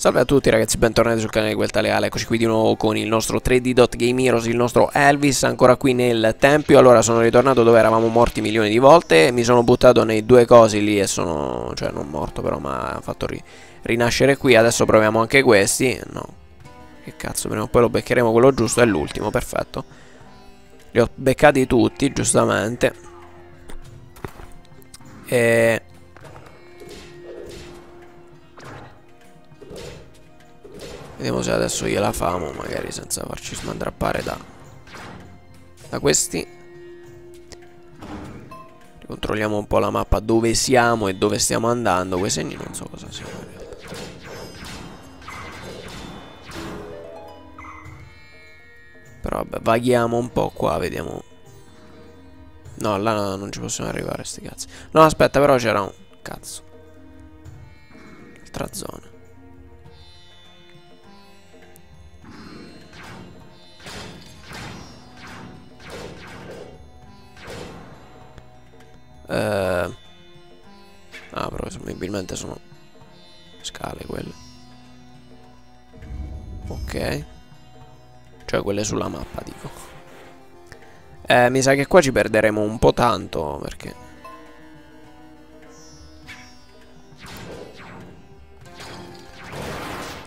Salve a tutti ragazzi, bentornati sul canale di Guelta Leale, eccoci qui di nuovo con il nostro 3D Game Heroes, il nostro Elvis, ancora qui nel tempio. Allora sono ritornato dove eravamo morti milioni di volte, mi sono buttato nei due cosi lì e sono, cioè non morto però mi ha fatto ri rinascere qui. Adesso proviamo anche questi, no, che cazzo, prima o poi lo beccheremo quello giusto, è l'ultimo, perfetto. Li ho beccati tutti, giustamente. E Vediamo se adesso gliela famo, magari senza farci smandrappare da, da questi. Controlliamo un po' la mappa dove siamo e dove stiamo andando. Quei segni non so cosa siano. Però vabbè, vaghiamo un po' qua, vediamo. No, là non ci possiamo arrivare, sti cazzi. No, aspetta, però c'era un... Cazzo. Altra zona. Eh... Ah, però presumibilmente sono scale quelle. Ok. Cioè quelle sulla mappa, dico. Eh, mi sa che qua ci perderemo un po' tanto, perché...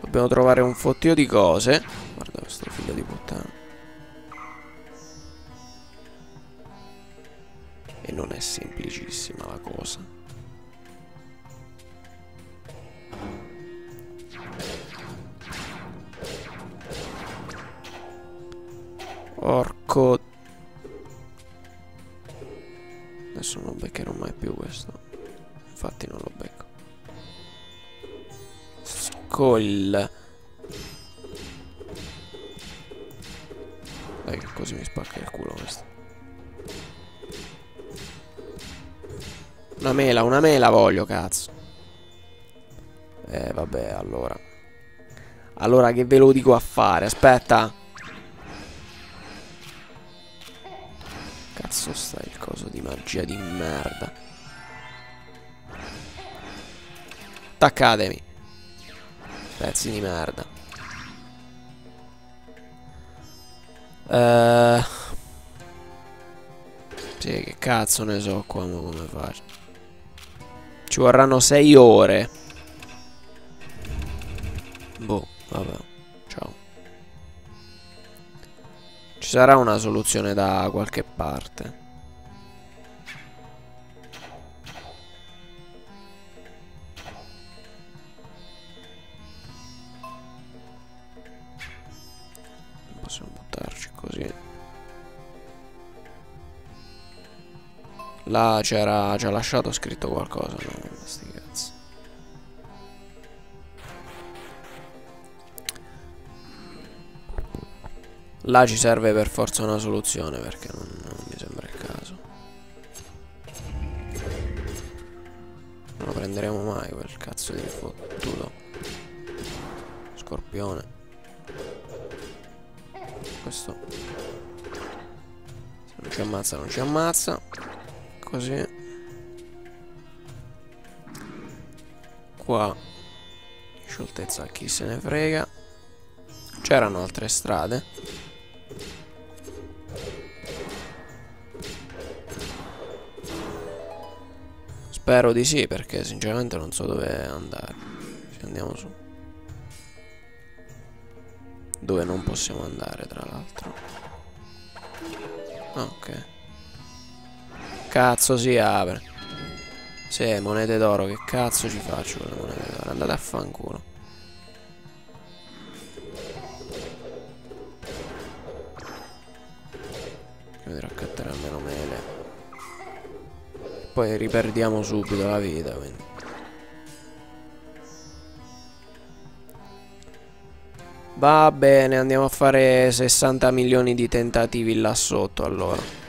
Dobbiamo trovare un fottio di cose. Guarda questo figlio di puttana. Non è semplicissima la cosa. Orco. Adesso non beccherò mai più questo. Infatti non lo becco. Skoll. Dai che così mi spacca il culo questo. Una mela, una mela voglio, cazzo. Eh, vabbè, allora. Allora, che ve lo dico a fare? Aspetta. Cazzo sta il coso di magia di merda. Attaccatemi. Pezzi di merda. Eh... Sì, che cazzo ne so qua, come faccio. Ci vorranno 6 ore. Boh, vabbè. Ciao. Ci sarà una soluzione da qualche parte. Là c'era... ha lasciato scritto qualcosa? Sti cazzi. Là ci serve per forza una soluzione perché non, non mi sembra il caso. Non lo prenderemo mai quel cazzo di fottuto. Scorpione. Questo. Se non ci ammazza non ci ammazza così. Qua scioltezza chi se ne frega. C'erano altre strade. Spero di sì perché sinceramente non so dove andare. Se andiamo su. Dove non possiamo andare tra l'altro. Ah, ok cazzo si apre? Sì, monete d'oro, che cazzo ci faccio con le monete d'oro? Andate a fanculo. Devo raccattare almeno mele. Poi riperdiamo subito la vita, quindi. Va bene, andiamo a fare 60 milioni di tentativi là sotto allora.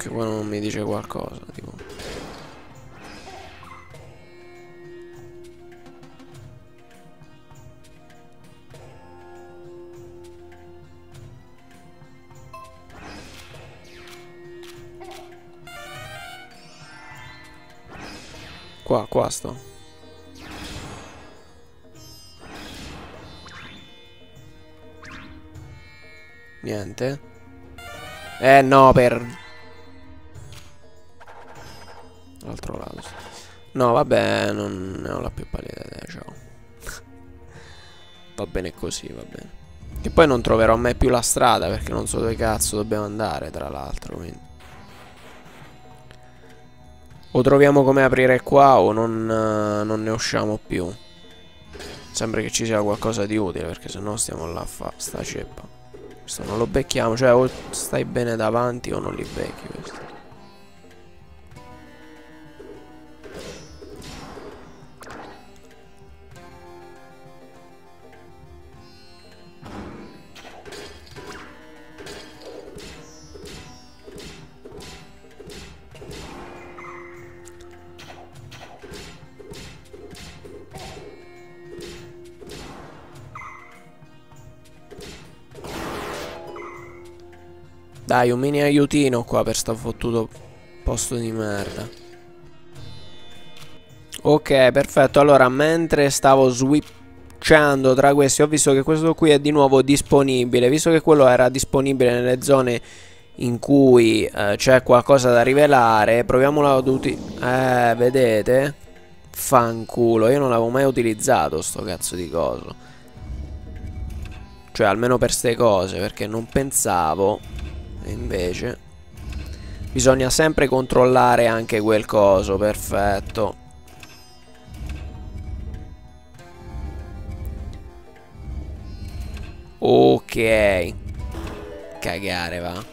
Anche qua non mi dice qualcosa, tipo. Qua, qua sto. Niente. Eh no, per... L'altro lato. No, vabbè, non ne ho la più pallida idea, ciao. va bene così, va bene. Che poi non troverò mai più la strada perché non so dove cazzo dobbiamo andare, tra l'altro, quindi. O troviamo come aprire qua o non, uh, non, ne usciamo più. Sembra che ci sia qualcosa di utile perché se no stiamo là a fare sta ceppa. Questo non lo becchiamo, cioè o stai bene davanti o non li becchi questo. Dai, un mini aiutino qua per sta fottuto posto di merda. Ok, perfetto. Allora, mentre stavo switchando tra questi, ho visto che questo qui è di nuovo disponibile. Visto che quello era disponibile nelle zone in cui eh, c'è qualcosa da rivelare, proviamolo ad utilizzare. Eh, vedete? Fanculo, io non l'avevo mai utilizzato sto cazzo di coso. Cioè, almeno per ste cose, perché non pensavo invece bisogna sempre controllare anche quel coso, perfetto. Ok. Cagare va.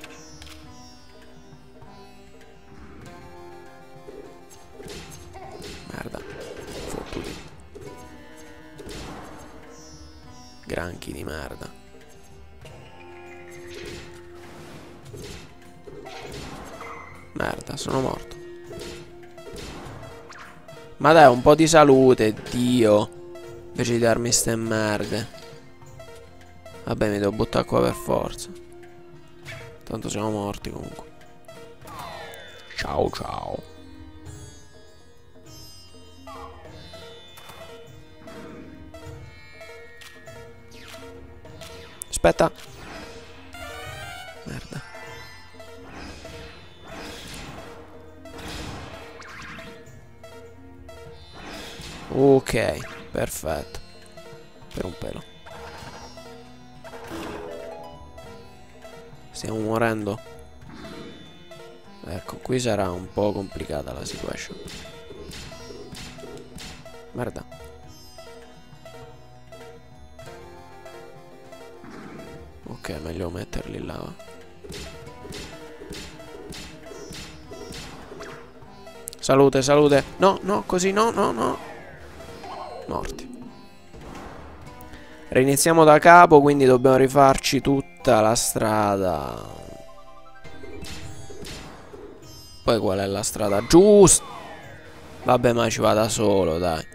Merda. Fottuti. Granchi di merda. Merda, sono morto. Ma dai, un po' di salute, Dio. Invece di darmi ste merde. Vabbè, mi devo buttare qua per forza. Tanto siamo morti comunque. Ciao, ciao. Aspetta. Ok, perfetto. Per un pelo. Stiamo morendo. Ecco, qui sarà un po' complicata la situation. Merda. Ok, meglio metterli là. Salute, salute. No, no, così no, no, no. Morti. Reiniziamo da capo, quindi dobbiamo rifarci tutta la strada. Poi qual è la strada giusta? Vabbè, ma ci va da solo, dai.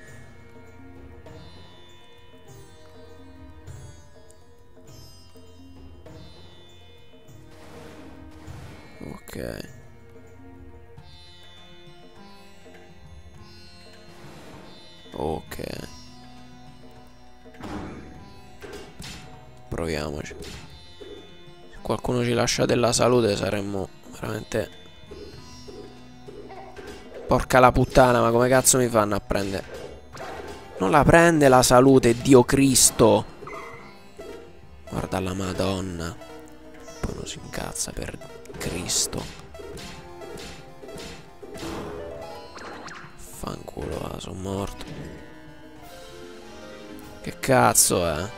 Ok. Ok. Proviamoci. Se qualcuno ci lascia della salute saremmo veramente... Porca la puttana, ma come cazzo mi fanno a prendere? Non la prende la salute, Dio Cristo! Guarda la Madonna. Poi non si incazza per Cristo. Fanculo, ah, sono morto. Che cazzo è?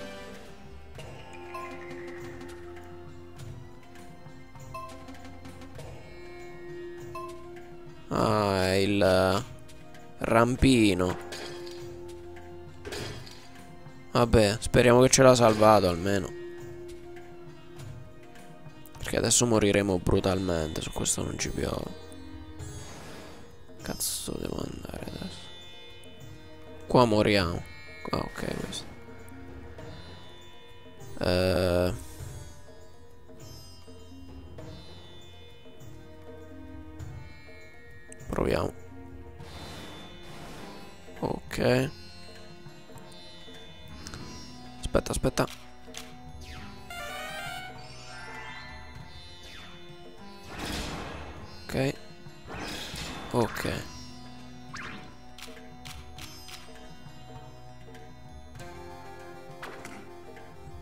Ah, è il rampino. Vabbè, speriamo che ce l'ha salvato almeno. Perché adesso moriremo brutalmente, su questo non ci piove. Cazzo devo andare adesso? Qua moriamo. Ah, ok, questo. Uh... Proviamo. Ok. Aspetta, aspetta. Ok. Ok.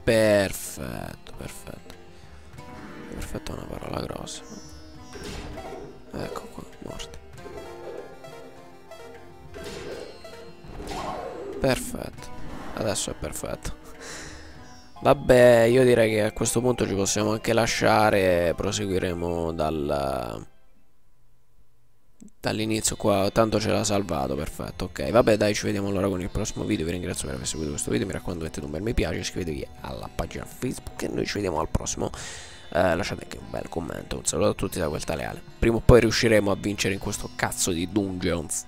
Perfetto, perfetto. Perfetto è una parola grossa. Ecco qua, morti. Perfetto. Adesso è perfetto. Vabbè, io direi che a questo punto ci possiamo anche lasciare proseguiremo dal dall'inizio qua tanto ce l'ha salvato perfetto ok. Vabbè dai ci vediamo allora con il prossimo video vi ringrazio per aver seguito questo video mi raccomando mettete un bel mi piace iscrivetevi alla pagina facebook e noi ci vediamo al prossimo. Eh, lasciate anche un bel commento un saluto a tutti da quel taleale prima o poi riusciremo a vincere in questo cazzo di dungeons